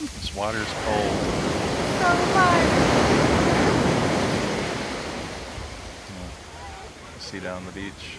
This water's cold. So. See down the beach.